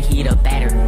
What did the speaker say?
Heat up the.